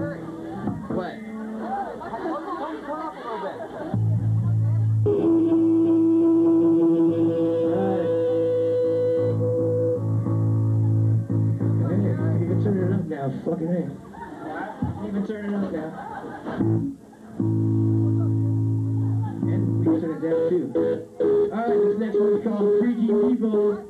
What? Hey, you can turn it up now, fucking hey. You can turn it up now. And we can turn it down too. Alright, this next one is called Freaky People.